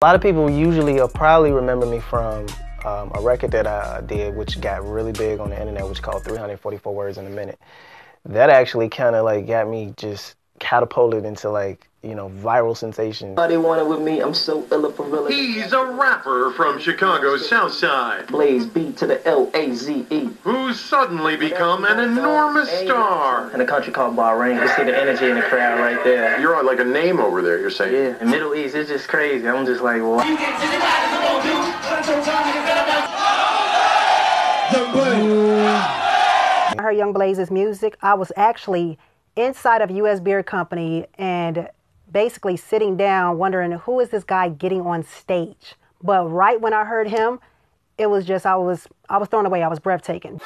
A lot of people usually will probably remember me from um, a record that I did, which got really big on the internet, which called 344 Words in a Minute. That actually kind of like got me just catapulted into like you know viral sensation. They want it with me. I'm so ill illa gorilla. He's a rapper from Chicago's South Side Blaze B to the L A Z E. who's suddenly become an enormous star. In a country called Bahrain, you see the energy in the crowd right there. You're on like a name over there, you're saying? Yeah, in Middle East, it's just crazy. I'm just like, what? I heard Young Blaze's music. I was actually inside of US Beer Company and basically sitting down wondering who is this guy getting on stage. But right when I heard him, it was just I was I was thrown away. I was breathtaking.